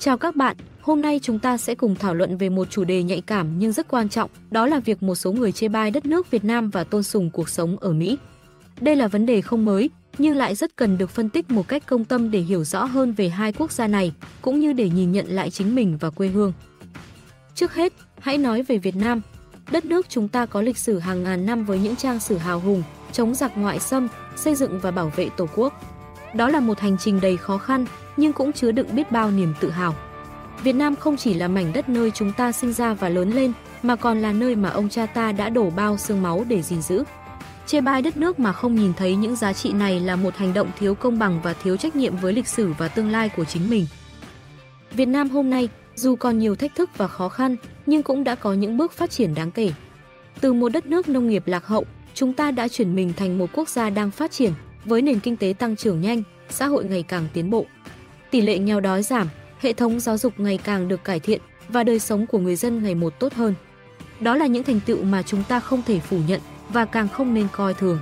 Chào các bạn, hôm nay chúng ta sẽ cùng thảo luận về một chủ đề nhạy cảm nhưng rất quan trọng, đó là việc một số người chê bai đất nước Việt Nam và tôn sùng cuộc sống ở Mỹ. Đây là vấn đề không mới, nhưng lại rất cần được phân tích một cách công tâm để hiểu rõ hơn về hai quốc gia này, cũng như để nhìn nhận lại chính mình và quê hương. Trước hết, hãy nói về Việt Nam. Đất nước chúng ta có lịch sử hàng ngàn năm với những trang sử hào hùng, chống giặc ngoại xâm, xây dựng và bảo vệ Tổ quốc. Đó là một hành trình đầy khó khăn, nhưng cũng chứa đựng biết bao niềm tự hào. Việt Nam không chỉ là mảnh đất nơi chúng ta sinh ra và lớn lên, mà còn là nơi mà ông cha ta đã đổ bao xương máu để gìn giữ. Chê bai đất nước mà không nhìn thấy những giá trị này là một hành động thiếu công bằng và thiếu trách nhiệm với lịch sử và tương lai của chính mình. Việt Nam hôm nay, dù còn nhiều thách thức và khó khăn, nhưng cũng đã có những bước phát triển đáng kể. Từ một đất nước nông nghiệp lạc hậu, chúng ta đã chuyển mình thành một quốc gia đang phát triển, với nền kinh tế tăng trưởng nhanh, xã hội ngày càng tiến bộ. Tỷ lệ nghèo đói giảm, hệ thống giáo dục ngày càng được cải thiện và đời sống của người dân ngày một tốt hơn. Đó là những thành tựu mà chúng ta không thể phủ nhận và càng không nên coi thường.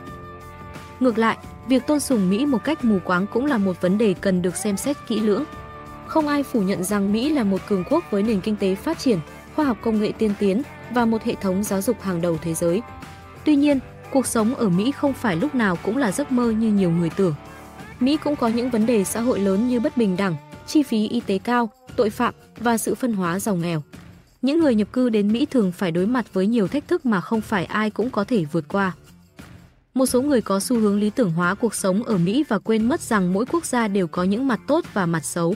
Ngược lại, việc tôn sùng Mỹ một cách mù quáng cũng là một vấn đề cần được xem xét kỹ lưỡng. Không ai phủ nhận rằng Mỹ là một cường quốc với nền kinh tế phát triển, khoa học công nghệ tiên tiến và một hệ thống giáo dục hàng đầu thế giới. Tuy nhiên, cuộc sống ở Mỹ không phải lúc nào cũng là giấc mơ như nhiều người tưởng. Mỹ cũng có những vấn đề xã hội lớn như bất bình đẳng, chi phí y tế cao, tội phạm và sự phân hóa giàu nghèo. Những người nhập cư đến Mỹ thường phải đối mặt với nhiều thách thức mà không phải ai cũng có thể vượt qua. Một số người có xu hướng lý tưởng hóa cuộc sống ở Mỹ và quên mất rằng mỗi quốc gia đều có những mặt tốt và mặt xấu.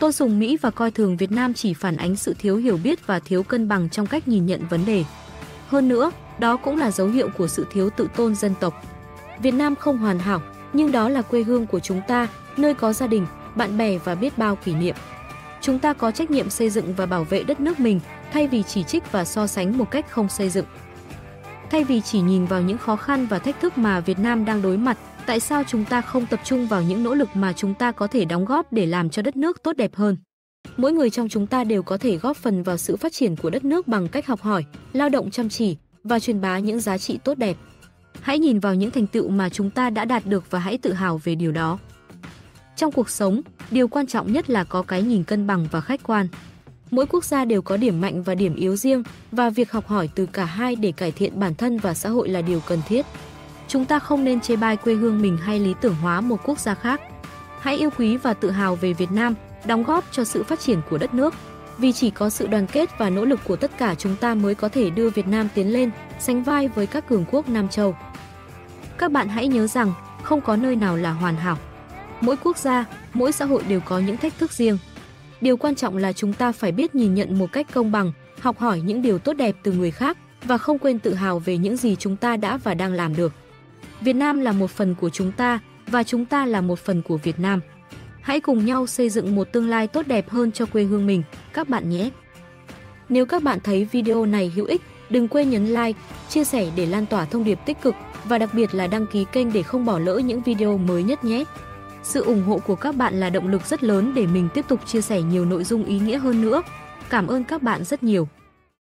Tôn sùng Mỹ và coi thường Việt Nam chỉ phản ánh sự thiếu hiểu biết và thiếu cân bằng trong cách nhìn nhận vấn đề. Hơn nữa, đó cũng là dấu hiệu của sự thiếu tự tôn dân tộc. Việt Nam không hoàn hảo, nhưng đó là quê hương của chúng ta, nơi có gia đình, bạn bè và biết bao kỷ niệm. Chúng ta có trách nhiệm xây dựng và bảo vệ đất nước mình thay vì chỉ trích và so sánh một cách không xây dựng. Thay vì chỉ nhìn vào những khó khăn và thách thức mà Việt Nam đang đối mặt, tại sao chúng ta không tập trung vào những nỗ lực mà chúng ta có thể đóng góp để làm cho đất nước tốt đẹp hơn? Mỗi người trong chúng ta đều có thể góp phần vào sự phát triển của đất nước bằng cách học hỏi, lao động chăm chỉ và truyền bá những giá trị tốt đẹp. Hãy nhìn vào những thành tựu mà chúng ta đã đạt được và hãy tự hào về điều đó. Trong cuộc sống, điều quan trọng nhất là có cái nhìn cân bằng và khách quan. Mỗi quốc gia đều có điểm mạnh và điểm yếu riêng và việc học hỏi từ cả hai để cải thiện bản thân và xã hội là điều cần thiết. Chúng ta không nên chê bai quê hương mình hay lý tưởng hóa một quốc gia khác. Hãy yêu quý và tự hào về Việt Nam, đóng góp cho sự phát triển của đất nước. Vì chỉ có sự đoàn kết và nỗ lực của tất cả chúng ta mới có thể đưa Việt Nam tiến lên, sánh vai với các cường quốc Nam Châu. Các bạn hãy nhớ rằng, không có nơi nào là hoàn hảo. Mỗi quốc gia, mỗi xã hội đều có những thách thức riêng. Điều quan trọng là chúng ta phải biết nhìn nhận một cách công bằng, học hỏi những điều tốt đẹp từ người khác và không quên tự hào về những gì chúng ta đã và đang làm được. Việt Nam là một phần của chúng ta và chúng ta là một phần của Việt Nam. Hãy cùng nhau xây dựng một tương lai tốt đẹp hơn cho quê hương mình, các bạn nhé. Nếu các bạn thấy video này hữu ích, đừng quên nhấn like, chia sẻ để lan tỏa thông điệp tích cực và đặc biệt là đăng ký kênh để không bỏ lỡ những video mới nhất nhé. Sự ủng hộ của các bạn là động lực rất lớn để mình tiếp tục chia sẻ nhiều nội dung ý nghĩa hơn nữa. Cảm ơn các bạn rất nhiều.